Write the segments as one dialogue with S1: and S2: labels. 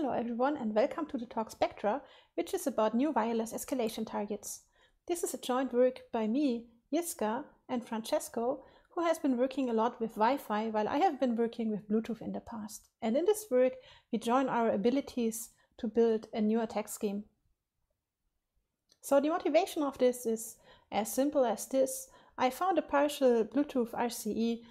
S1: Hello everyone and welcome to the talk Spectra, which is about new wireless escalation targets. This is a joint work by me, Jiska, and Francesco, who has been working a lot with Wi-Fi while I have been working with Bluetooth in the past. And in this work, we join our abilities to build a new attack scheme. So the motivation of this is as simple as this. I found a partial Bluetooth RCE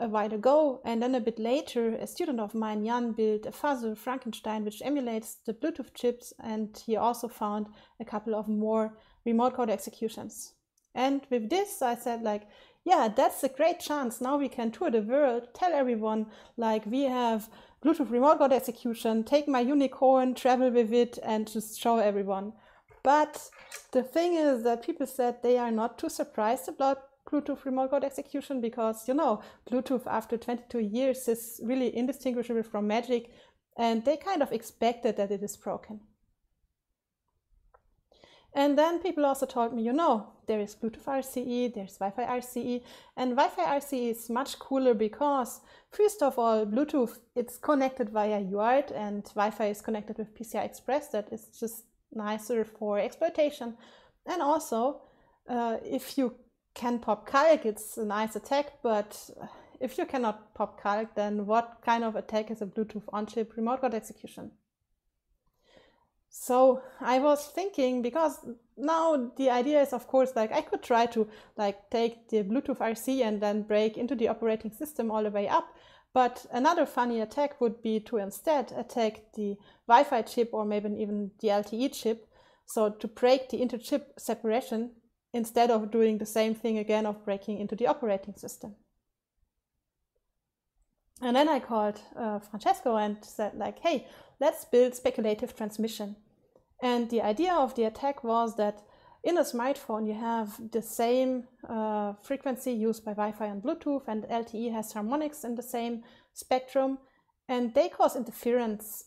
S1: a while ago, and then a bit later, a student of mine, Jan, built a fuzzer Frankenstein which emulates the Bluetooth chips, and he also found a couple of more remote code executions. And with this, I said, like, yeah, that's a great chance. Now we can tour the world, tell everyone, like, we have Bluetooth remote code execution, take my unicorn, travel with it, and just show everyone. But the thing is that people said they are not too surprised about Bluetooth remote code execution because, you know, Bluetooth after 22 years is really indistinguishable from Magic and they kind of expected that it is broken. And then people also told me, you know, there is Bluetooth RCE, there's Wi-Fi RCE, and Wi-Fi RCE is much cooler because, first of all, Bluetooth, it's connected via UART and Wi-Fi is connected with PCI Express. That is just nicer for exploitation. And also, uh, if you can pop calc, it's a nice attack, but if you cannot pop calc, then what kind of attack is a Bluetooth on-chip remote code execution? So I was thinking because now the idea is of course like I could try to like take the Bluetooth RC and then break into the operating system all the way up. But another funny attack would be to instead attack the Wi-Fi chip or maybe even the LTE chip. So to break the inter-chip separation instead of doing the same thing again of breaking into the operating system. And then I called uh, Francesco and said like, hey, let's build speculative transmission. And the idea of the attack was that in a smartphone, you have the same uh, frequency used by Wi-Fi and Bluetooth, and LTE has harmonics in the same spectrum, and they cause interference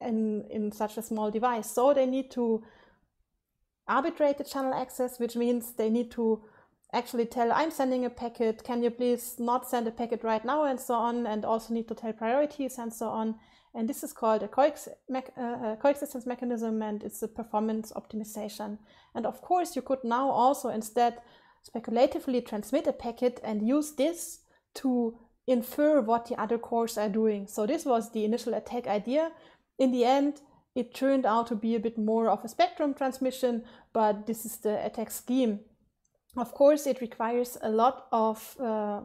S1: in, in such a small device. So they need to arbitrate the channel access, which means they need to actually tell I'm sending a packet, can you please not send a packet right now and so on, and also need to tell priorities and so on. And this is called a coex me uh, coexistence mechanism and it's a performance optimization. And of course, you could now also instead speculatively transmit a packet and use this to infer what the other cores are doing. So this was the initial attack idea. In the end, it turned out to be a bit more of a spectrum transmission, but this is the attack scheme. Of course, it requires a lot of uh,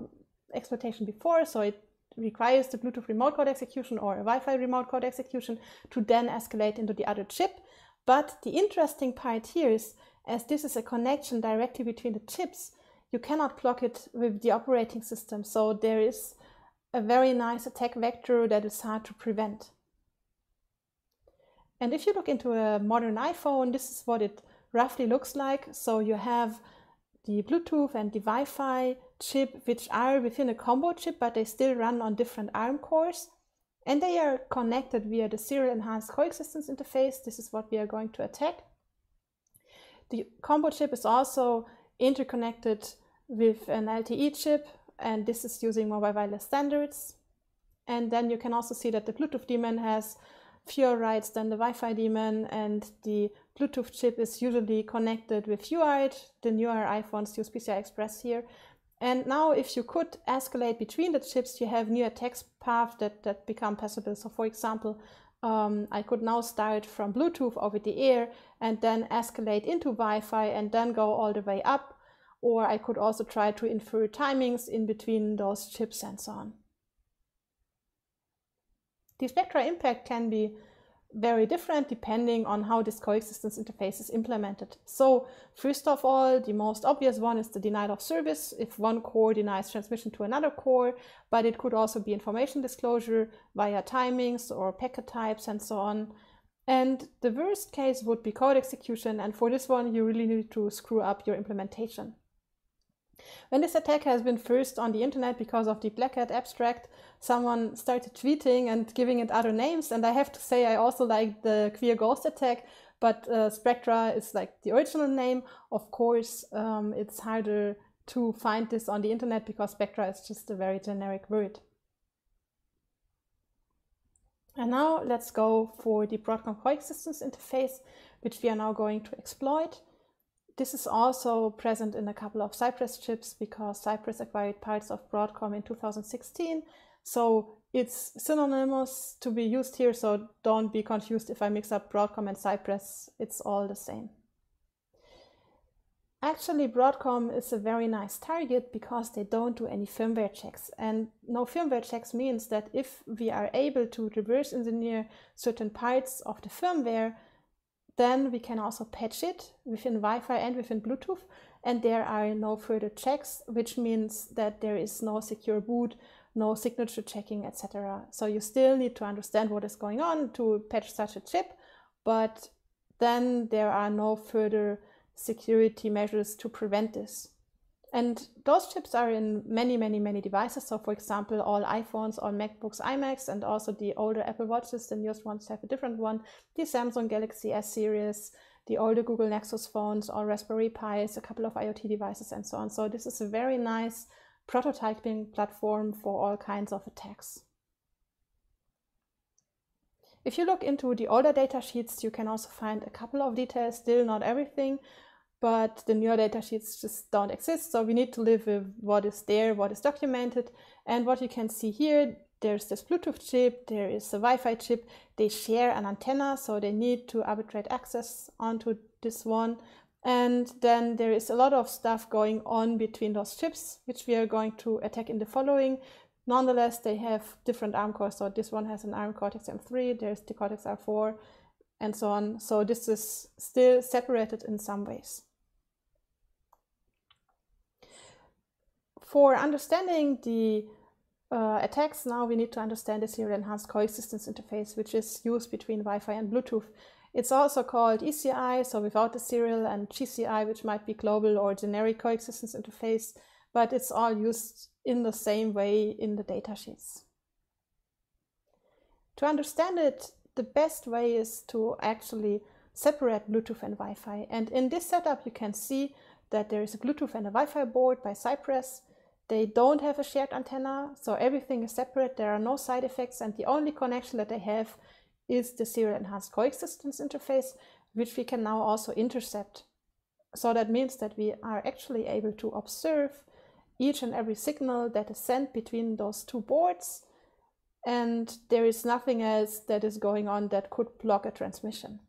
S1: exploitation before, so it requires the Bluetooth remote code execution or a Wi-Fi remote code execution to then escalate into the other chip. But the interesting part here is, as this is a connection directly between the chips, you cannot block it with the operating system. So there is a very nice attack vector that is hard to prevent. And if you look into a modern iPhone, this is what it roughly looks like. So you have the Bluetooth and the Wi-Fi chip, which are within a combo chip, but they still run on different ARM cores. And they are connected via the serial enhanced coexistence interface. This is what we are going to attack. The combo chip is also interconnected with an LTE chip, and this is using mobile wireless standards. And then you can also see that the Bluetooth daemon has fewer rights than the Wi-Fi daemon and the Bluetooth chip is usually connected with UART. The newer iPhones use PCI Express here. And now if you could escalate between the chips, you have new attacks paths that, that become possible. So for example, um, I could now start from Bluetooth over the air and then escalate into Wi-Fi and then go all the way up. Or I could also try to infer timings in between those chips and so on. The spectra impact can be very different depending on how this coexistence interface is implemented. So first of all, the most obvious one is the denial of service if one core denies transmission to another core, but it could also be information disclosure via timings or packet types and so on. And the worst case would be code execution, and for this one, you really need to screw up your implementation. When this attack has been first on the internet because of the Black Hat abstract, someone started tweeting and giving it other names. And I have to say, I also like the Queer Ghost attack, but uh, Spectra is like the original name. Of course, um, it's harder to find this on the internet because Spectra is just a very generic word. And now let's go for the Broadcom coexistence interface, which we are now going to exploit. This is also present in a couple of Cypress chips because Cypress acquired parts of Broadcom in 2016. So it's synonymous to be used here, so don't be confused if I mix up Broadcom and Cypress. It's all the same. Actually, Broadcom is a very nice target because they don't do any firmware checks. And no firmware checks means that if we are able to reverse engineer certain parts of the firmware, then we can also patch it within Wi-Fi and within Bluetooth. And there are no further checks, which means that there is no secure boot, no signature checking, etc. So you still need to understand what is going on to patch such a chip, but then there are no further security measures to prevent this. And those chips are in many, many, many devices. So for example, all iPhones, all MacBooks, iMacs, and also the older Apple Watches, the newest ones have a different one. The Samsung Galaxy S series, the older Google Nexus phones, all Raspberry Pis, a couple of IoT devices, and so on. So this is a very nice prototyping platform for all kinds of attacks. If you look into the older data sheets, you can also find a couple of details, still not everything, but the newer data sheets just don't exist. So we need to live with what is there, what is documented. And what you can see here, there's this Bluetooth chip, there is a Wi-Fi chip. They share an antenna, so they need to arbitrate access onto this one. And then there is a lot of stuff going on between those chips, which we are going to attack in the following. Nonetheless, they have different ARM cores. So this one has an ARM Cortex M3, there's the Cortex R4, and so on. So this is still separated in some ways. For understanding the uh, attacks, now we need to understand the serial enhanced coexistence interface, which is used between Wi-Fi and Bluetooth. It's also called ECI, so without the serial, and GCI, which might be global or generic coexistence interface, but it's all used in the same way in the datasheets. To understand it, the best way is to actually separate Bluetooth and Wi-Fi. And in this setup, you can see that there is a Bluetooth and a Wi-Fi board by Cypress, they don't have a shared antenna, so everything is separate. There are no side effects, and the only connection that they have is the serial enhanced coexistence interface, which we can now also intercept. So that means that we are actually able to observe each and every signal that is sent between those two boards, and there is nothing else that is going on that could block a transmission.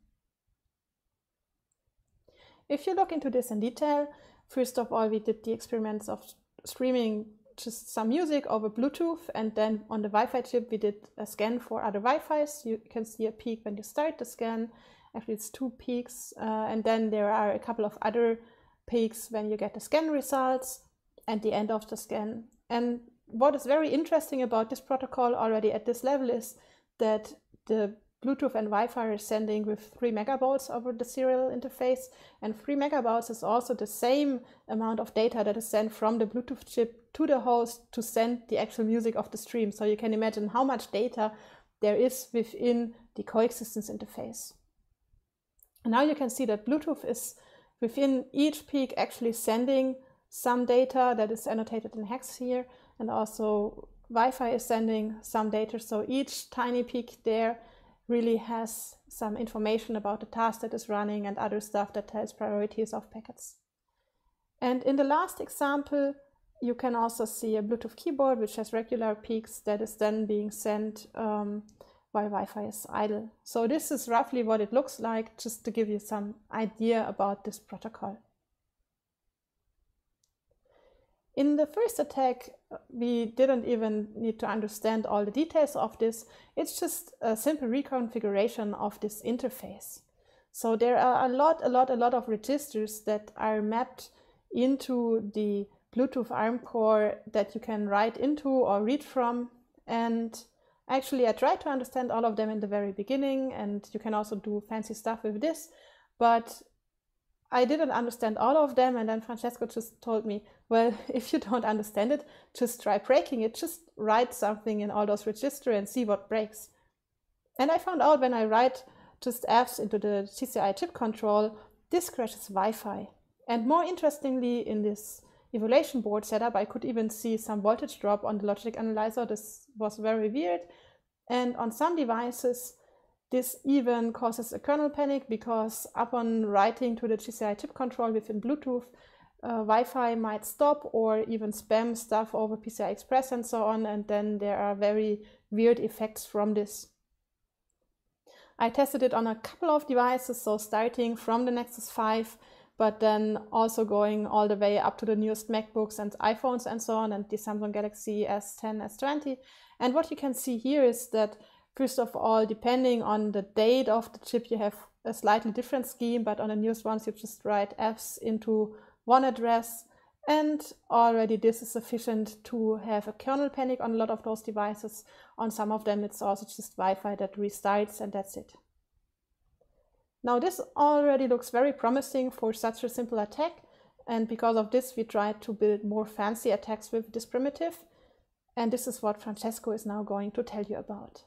S1: If you look into this in detail, first of all, we did the experiments of streaming just some music over Bluetooth and then on the Wi-Fi chip we did a scan for other Wi-Fi's. You can see a peak when you start the scan. Actually it's two peaks uh, and then there are a couple of other peaks when you get the scan results and the end of the scan. And what is very interesting about this protocol already at this level is that the Bluetooth and Wi-Fi are sending with 3 megabaud over the serial interface. And 3 megabaud is also the same amount of data that is sent from the Bluetooth chip to the host to send the actual music of the stream. So you can imagine how much data there is within the coexistence interface. And now you can see that Bluetooth is within each peak actually sending some data that is annotated in hex here. And also Wi-Fi is sending some data. So each tiny peak there really has some information about the task that is running and other stuff that tells priorities of packets. And in the last example, you can also see a Bluetooth keyboard which has regular peaks that is then being sent um, while Wi-Fi is idle. So this is roughly what it looks like, just to give you some idea about this protocol. In the first attack, uh, we didn't even need to understand all the details of this. It's just a simple reconfiguration of this interface. So there are a lot, a lot, a lot of registers that are mapped into the Bluetooth ARM core that you can write into or read from. And actually, I tried to understand all of them in the very beginning, and you can also do fancy stuff with this. But I didn't understand all of them, and then Francesco just told me, well, if you don't understand it, just try breaking it. Just write something in all those registers and see what breaks. And I found out when I write just Fs into the GCI chip control, this crashes Wi-Fi. And more interestingly, in this evaluation board setup, I could even see some voltage drop on the logic analyzer. This was very weird. And on some devices, this even causes a kernel panic because upon writing to the GCI chip control within Bluetooth, uh, Wi-Fi might stop or even spam stuff over PCI Express and so on, and then there are very weird effects from this. I tested it on a couple of devices, so starting from the Nexus 5, but then also going all the way up to the newest MacBooks and iPhones and so on, and the Samsung Galaxy S10, S20. And what you can see here is that, first of all, depending on the date of the chip, you have a slightly different scheme, but on the newest ones, you just write Fs into one address. And already this is sufficient to have a kernel panic on a lot of those devices. On some of them, it's also just Wi-Fi that restarts and that's it. Now this already looks very promising for such a simple attack. And because of this, we tried to build more fancy attacks with this primitive. And this is what Francesco is now going to tell you about.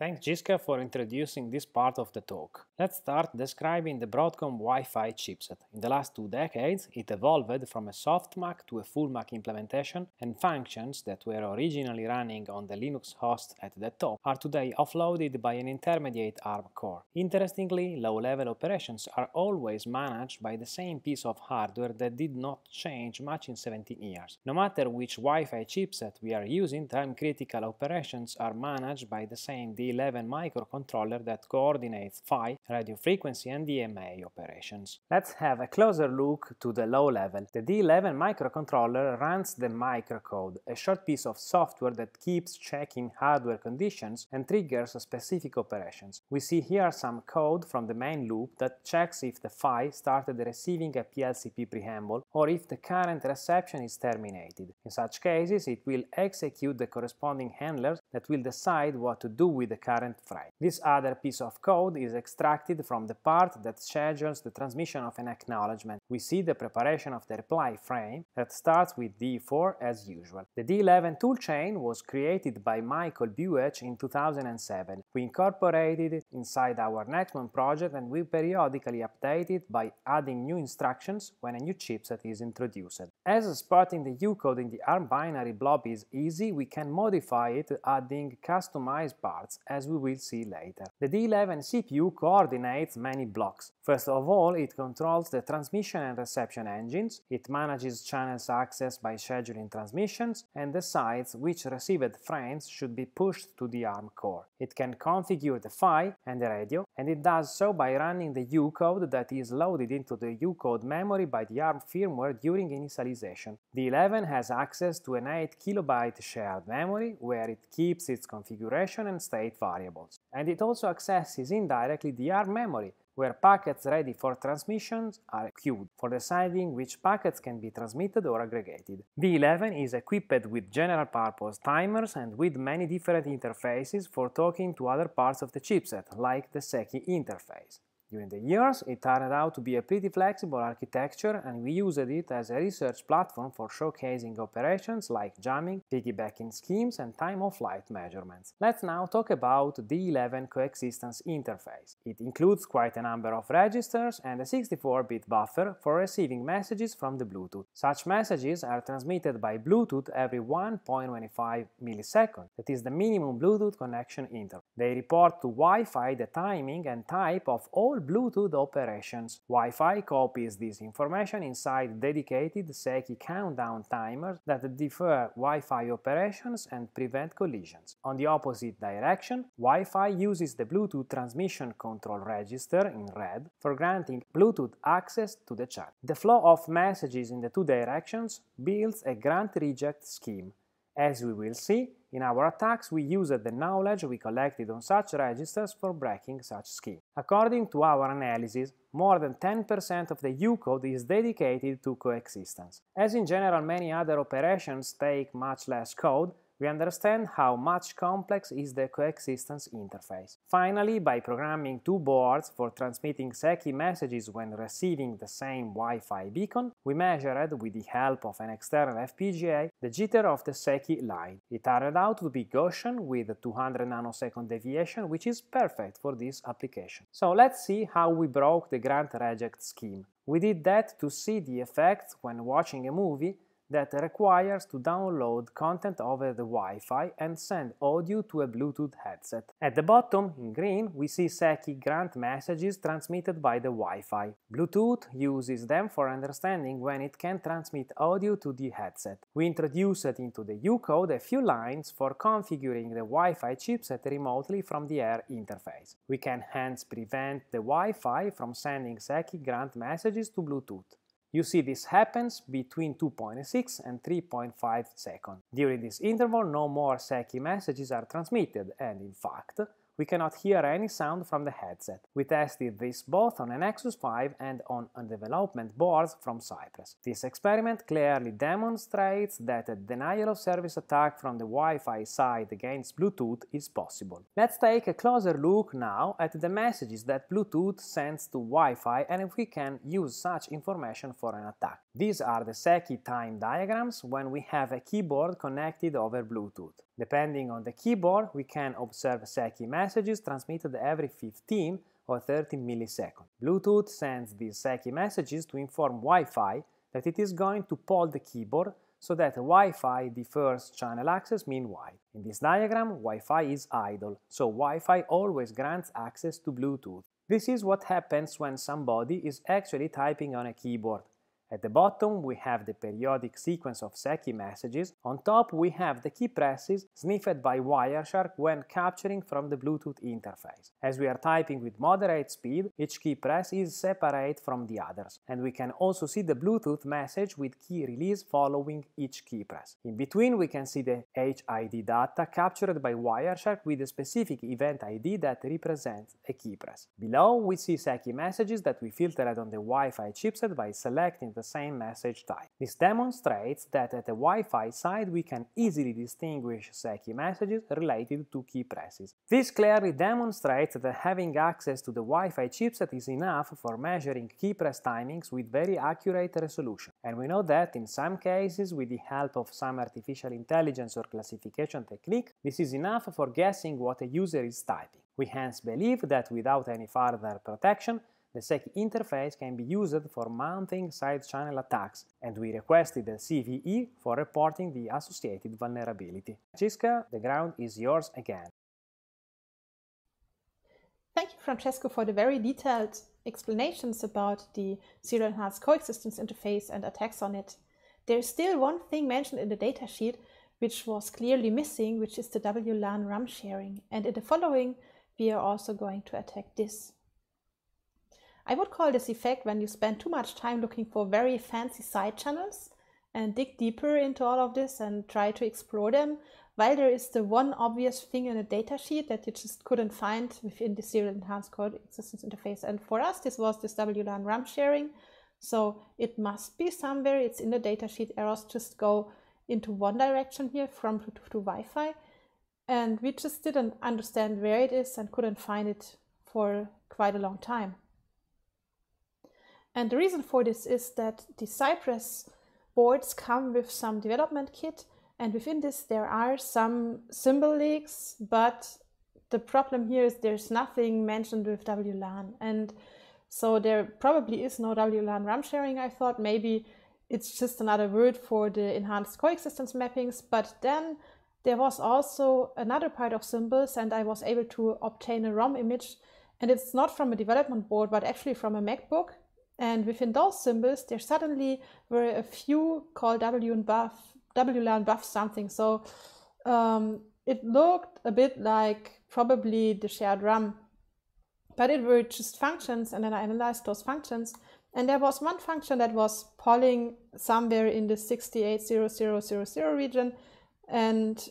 S2: Thanks Jiska for introducing this part of the talk. Let's start describing the Broadcom Wi-Fi chipset. In the last two decades, it evolved from a soft Mac to a full Mac implementation, and functions that were originally running on the Linux host at the top are today offloaded by an intermediate ARM core. Interestingly, low-level operations are always managed by the same piece of hardware that did not change much in 17 years. No matter which Wi-Fi chipset we are using, time-critical operations are managed by the same D11 microcontroller that coordinates PHY, radio frequency and DMA operations. Let's have a closer look to the low level. The D11 microcontroller runs the microcode, a short piece of software that keeps checking hardware conditions and triggers specific operations. We see here some code from the main loop that checks if the PHY started receiving a PLCP preamble or if the current reception is terminated. In such cases, it will execute the corresponding handlers that will decide what to do with the current frame. This other piece of code is extracted from the part that schedules the transmission of an acknowledgement. We see the preparation of the reply frame that starts with D4 as usual. The D11 toolchain was created by Michael Buesch in 2007. We incorporated it inside our Nexmon project and we periodically update it by adding new instructions when a new chipset is introduced. As spotting the U-code in the ARM binary blob is easy, we can modify it adding customized parts as we will see later. The D11 CPU coordinates many blocks. First of all, it controls the transmission and reception engines, it manages channels access by scheduling transmissions, and decides which received frames should be pushed to the ARM core. It can configure the PHY and the radio, and it does so by running the U-code that is loaded into the U-code memory by the ARM firmware during initialization. D11 has access to an 8 kilobyte shared memory where it keeps its configuration and state variables. And it also accesses indirectly the ARM memory, where packets ready for transmissions are queued for deciding which packets can be transmitted or aggregated. D11 is equipped with general-purpose timers and with many different interfaces for talking to other parts of the chipset, like the SECI interface. During the years, it turned out to be a pretty flexible architecture and we used it as a research platform for showcasing operations like jamming, piggybacking schemes and time-of-flight measurements. Let's now talk about D11 coexistence interface. It includes quite a number of registers and a 64-bit buffer for receiving messages from the Bluetooth. Such messages are transmitted by Bluetooth every 1.25 milliseconds, that is the minimum Bluetooth connection interval. They report to Wi-Fi the timing and type of all Bluetooth operations. Wi-Fi copies this information inside dedicated SECI countdown timers that defer Wi-Fi operations and prevent collisions. On the opposite direction, Wi-Fi uses the Bluetooth transmission control register in red for granting Bluetooth access to the chat. The flow of messages in the two directions builds a grant-reject scheme. As we will see, in our attacks, we used the knowledge we collected on such registers for breaking such scheme. According to our analysis, more than 10% of the U-code is dedicated to coexistence. As in general many other operations take much less code, we understand how much complex is the coexistence interface. Finally, by programming two boards for transmitting SECI messages when receiving the same Wi-Fi beacon, we measured, with the help of an external FPGA, the jitter of the SECI line. It turned out to be Gaussian with 200 nanosecond deviation, which is perfect for this application. So let's see how we broke the grant reject scheme. We did that to see the effects when watching a movie that requires to download content over the Wi-Fi and send audio to a Bluetooth headset. At the bottom, in green, we see SECI grant messages transmitted by the Wi-Fi. Bluetooth uses them for understanding when it can transmit audio to the headset. We introduced into the U-code a few lines for configuring the Wi-Fi chipset remotely from the air interface. We can hence prevent the Wi-Fi from sending SECI grant messages to Bluetooth. You see this happens between 2.6 and 3.5 seconds. During this interval no more SECI messages are transmitted and in fact we cannot hear any sound from the headset. We tested this both on an Nexus 5 and on development boards from Cypress. This experiment clearly demonstrates that a denial of service attack from the Wi-Fi side against Bluetooth is possible. Let's take a closer look now at the messages that Bluetooth sends to Wi-Fi and if we can use such information for an attack. These are the SECI time diagrams when we have a keyboard connected over Bluetooth. Depending on the keyboard, we can observe SECI messages transmitted every 15 or 30 milliseconds. Bluetooth sends these SECI messages to inform Wi-Fi that it is going to poll the keyboard so that Wi-Fi defers channel access meanwhile. In this diagram, Wi-Fi is idle, so Wi-Fi always grants access to Bluetooth. This is what happens when somebody is actually typing on a keyboard. At the bottom we have the periodic sequence of SECI messages, on top we have the key presses sniffed by Wireshark when capturing from the Bluetooth interface. As we are typing with moderate speed, each key press is separate from the others, and we can also see the Bluetooth message with key release following each key press. In between we can see the HID data captured by Wireshark with a specific event ID that represents a key press. Below we see SECI messages that we filtered on the Wi-Fi chipset by selecting the the same message type. This demonstrates that at the Wi-Fi side we can easily distinguish SECI messages related to key presses. This clearly demonstrates that having access to the Wi-Fi chipset is enough for measuring key press timings with very accurate resolution. And we know that in some cases, with the help of some artificial intelligence or classification technique, this is enough for guessing what a user is typing. We hence believe that without any further protection, the SECI interface can be used for mounting side-channel attacks, and we requested a CVE for reporting the associated vulnerability. Jiska, the ground is yours again.
S1: Thank you, Francesco, for the very detailed explanations about the serial enhanced coexistence interface and attacks on it. There's still one thing mentioned in the datasheet which was clearly missing, which is the WLAN RAM sharing. And in the following, we are also going to attack this. I would call this effect when you spend too much time looking for very fancy side channels and dig deeper into all of this and try to explore them, while there is the one obvious thing in a datasheet that you just couldn't find within the serial enhanced coexistence interface. And for us, this was this WLAN RAM sharing. So it must be somewhere, it's in the datasheet errors, just go into one direction here from Bluetooth to Wi-Fi. And we just didn't understand where it is and couldn't find it for quite a long time. And the reason for this is that the Cypress boards come with some development kit and within this there are some symbol leaks, but the problem here is there's nothing mentioned with WLAN. And so there probably is no WLAN RAM sharing, I thought. Maybe it's just another word for the enhanced coexistence mappings. But then there was also another part of symbols and I was able to obtain a ROM image. And it's not from a development board, but actually from a MacBook. And within those symbols, there suddenly were a few called W and buff, WLAN buff something. So um, it looked a bit like probably the shared RAM, but it were just functions. And then I analyzed those functions. And there was one function that was polling somewhere in the 680000 region. And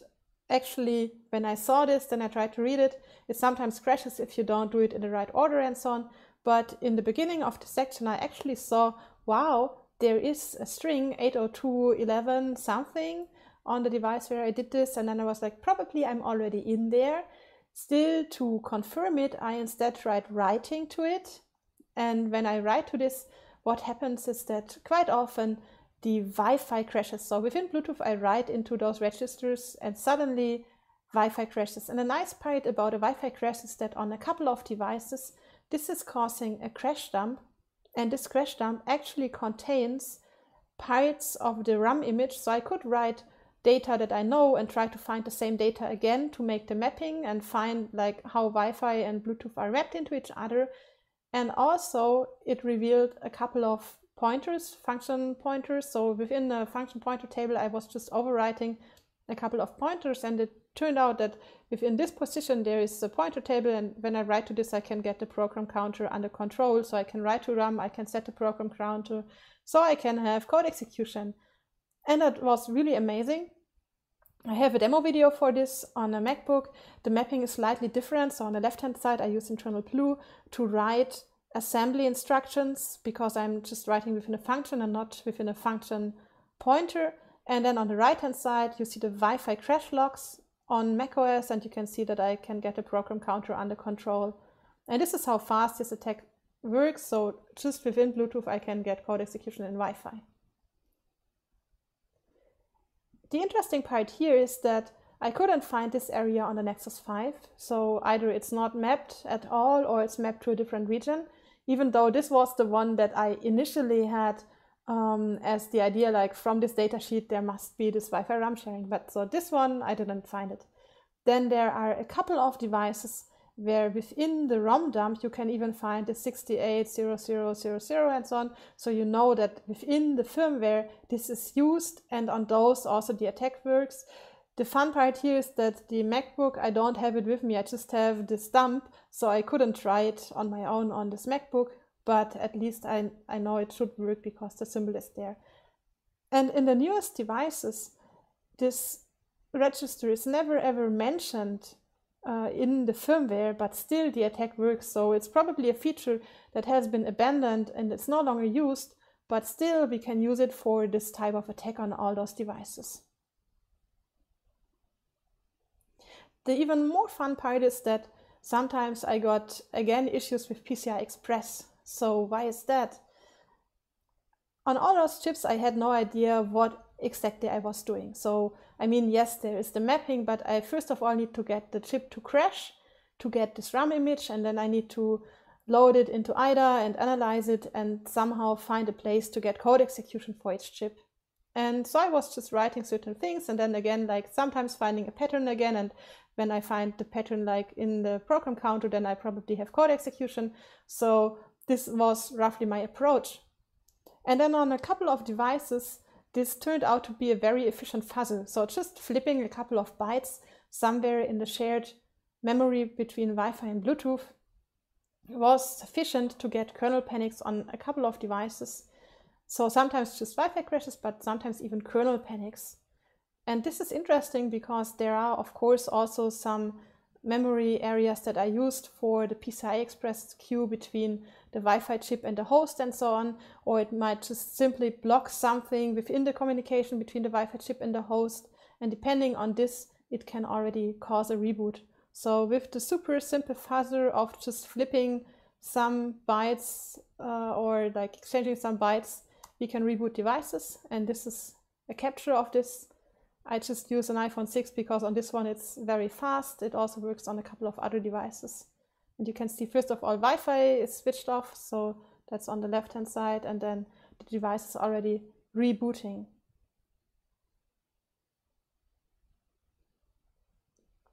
S1: actually, when I saw this, then I tried to read it. It sometimes crashes if you don't do it in the right order and so on. But in the beginning of the section, I actually saw, wow, there is a string 802.11 something on the device where I did this. And then I was like, probably I'm already in there. Still to confirm it, I instead tried writing to it. And when I write to this, what happens is that quite often the Wi-Fi crashes. So within Bluetooth, I write into those registers and suddenly Wi-Fi crashes. And the nice part about a Wi-Fi crash is that on a couple of devices, this is causing a crash dump and this crash dump actually contains parts of the RAM image. So I could write data that I know and try to find the same data again to make the mapping and find like how Wi-Fi and Bluetooth are mapped into each other. And also it revealed a couple of pointers, function pointers. So within the function pointer table, I was just overwriting a couple of pointers and it turned out that within this position there is a pointer table and when I write to this I can get the program counter under control. So I can write to RAM, I can set the program counter. So I can have code execution. And that was really amazing. I have a demo video for this on a MacBook. The mapping is slightly different. So on the left hand side I use InternalBlue to write assembly instructions because I'm just writing within a function and not within a function pointer. And then on the right hand side, you see the Wi-Fi crash logs on macOS and you can see that I can get a program counter under control. And this is how fast this attack works. So just within Bluetooth, I can get code execution in Wi-Fi. The interesting part here is that I couldn't find this area on the Nexus 5. So either it's not mapped at all or it's mapped to a different region, even though this was the one that I initially had um, as the idea like from this data sheet there must be this Wi-Fi RAM sharing. But so this one I didn't find it. Then there are a couple of devices where within the ROM dump you can even find the 680000 and so on. So you know that within the firmware this is used and on those also the attack works. The fun part here is that the MacBook, I don't have it with me, I just have this dump, so I couldn't try it on my own on this MacBook but at least I, I know it should work because the symbol is there. And in the newest devices, this register is never ever mentioned uh, in the firmware, but still the attack works. So it's probably a feature that has been abandoned and it's no longer used, but still we can use it for this type of attack on all those devices. The even more fun part is that sometimes I got again issues with PCI Express. So why is that? On all those chips, I had no idea what exactly I was doing. So, I mean, yes, there is the mapping, but I first of all need to get the chip to crash to get this RAM image, and then I need to load it into IDA and analyze it and somehow find a place to get code execution for each chip. And so I was just writing certain things and then again, like sometimes finding a pattern again. And when I find the pattern like in the program counter, then I probably have code execution. So this was roughly my approach. And then on a couple of devices, this turned out to be a very efficient fuzzer. So just flipping a couple of bytes somewhere in the shared memory between Wi-Fi and Bluetooth was sufficient to get kernel panics on a couple of devices. So sometimes just Wi-Fi crashes, but sometimes even kernel panics. And this is interesting because there are, of course, also some memory areas that are used for the PCI Express queue between the Wi-Fi chip and the host and so on, or it might just simply block something within the communication between the Wi-Fi chip and the host. And depending on this, it can already cause a reboot. So with the super simple fuzzer of just flipping some bytes uh, or like exchanging some bytes, we can reboot devices. And this is a capture of this I just use an iPhone 6 because on this one it's very fast. It also works on a couple of other devices. And you can see first of all Wi-Fi is switched off, so that's on the left hand side, and then the device is already rebooting.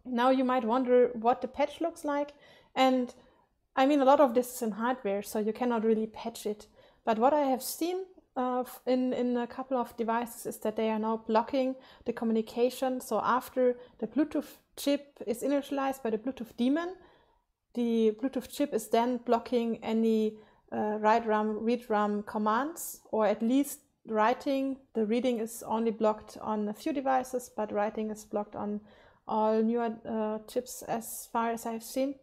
S1: Now you might wonder what the patch looks like, and I mean a lot of this is in hardware, so you cannot really patch it. But what I have seen uh, in, in a couple of devices is that they are now blocking the communication. So after the Bluetooth chip is initialized by the Bluetooth daemon, the Bluetooth chip is then blocking any uh, write RAM, read RAM commands, or at least writing. The reading is only blocked on a few devices, but writing is blocked on all newer uh, chips as far as I've seen.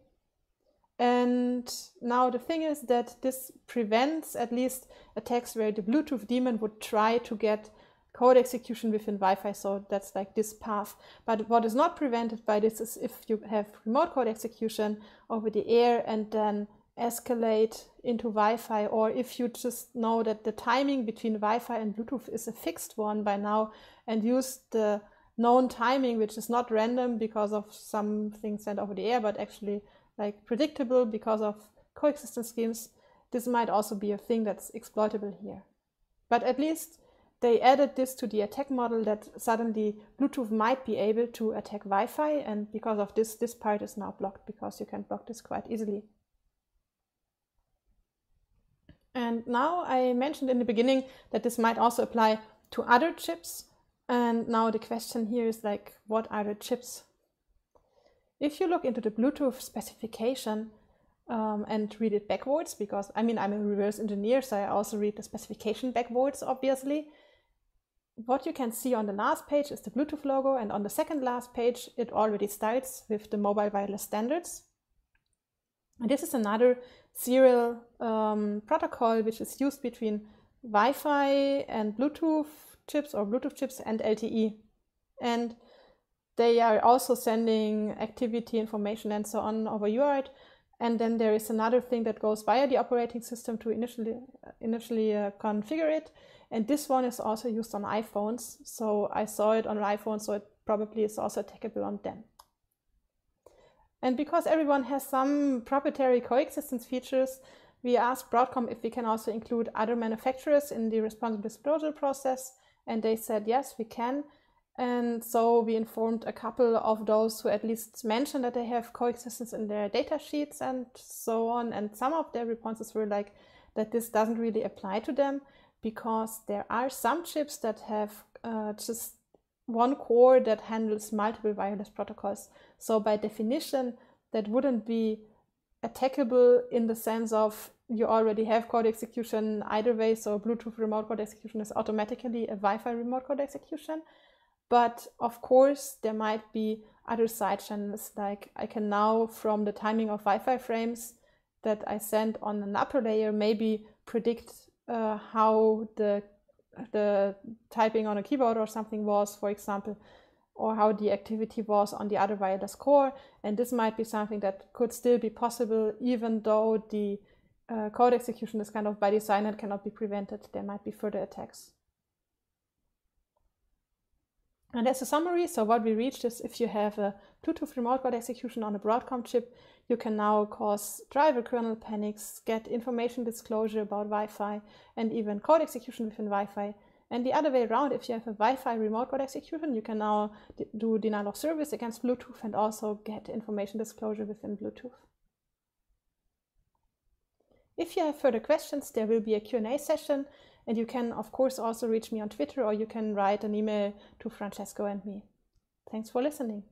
S1: And now the thing is that this prevents at least attacks where the Bluetooth daemon would try to get code execution within Wi-Fi. So that's like this path. But what is not prevented by this is if you have remote code execution over the air and then escalate into Wi-Fi, or if you just know that the timing between Wi-Fi and Bluetooth is a fixed one by now and use the known timing, which is not random because of something sent over the air, but actually like predictable because of coexistence schemes, this might also be a thing that's exploitable here. But at least they added this to the attack model that suddenly Bluetooth might be able to attack Wi-Fi, and because of this, this part is now blocked because you can block this quite easily. And now I mentioned in the beginning that this might also apply to other chips. And now the question here is like, what are the chips? If you look into the Bluetooth specification um, and read it backwards, because I mean, I'm a reverse engineer, so I also read the specification backwards, obviously. What you can see on the last page is the Bluetooth logo, and on the second last page, it already starts with the mobile wireless standards. And this is another serial um, protocol which is used between Wi-Fi and Bluetooth chips or Bluetooth chips and LTE. And they are also sending activity information and so on over UART. And then there is another thing that goes via the operating system to initially initially uh, configure it. And this one is also used on iPhones. So I saw it on iPhone, so it probably is also attackable on them. And because everyone has some proprietary coexistence features, we asked Broadcom if we can also include other manufacturers in the responsible disclosure process. And they said, yes, we can. And so we informed a couple of those who at least mentioned that they have coexistence in their data sheets and so on. And some of their responses were like that this doesn't really apply to them because there are some chips that have uh, just one core that handles multiple wireless protocols. So by definition, that wouldn't be attackable in the sense of you already have code execution either way. So Bluetooth remote code execution is automatically a Wi-Fi remote code execution. But of course, there might be other side channels. Like I can now, from the timing of Wi-Fi frames that I send on an upper layer, maybe predict uh, how the the typing on a keyboard or something was, for example, or how the activity was on the other wireless core. And this might be something that could still be possible, even though the uh, code execution is kind of by design and cannot be prevented. There might be further attacks. And as a summary, so what we reached is if you have a Bluetooth remote code execution on a Broadcom chip, you can now cause driver kernel panics, get information disclosure about Wi-Fi, and even code execution within Wi-Fi. And the other way around, if you have a Wi-Fi remote code execution, you can now do denial of service against Bluetooth and also get information disclosure within Bluetooth. If you have further questions, there will be a Q&A session and you can, of course, also reach me on Twitter or you can write an email to Francesco and me. Thanks for listening.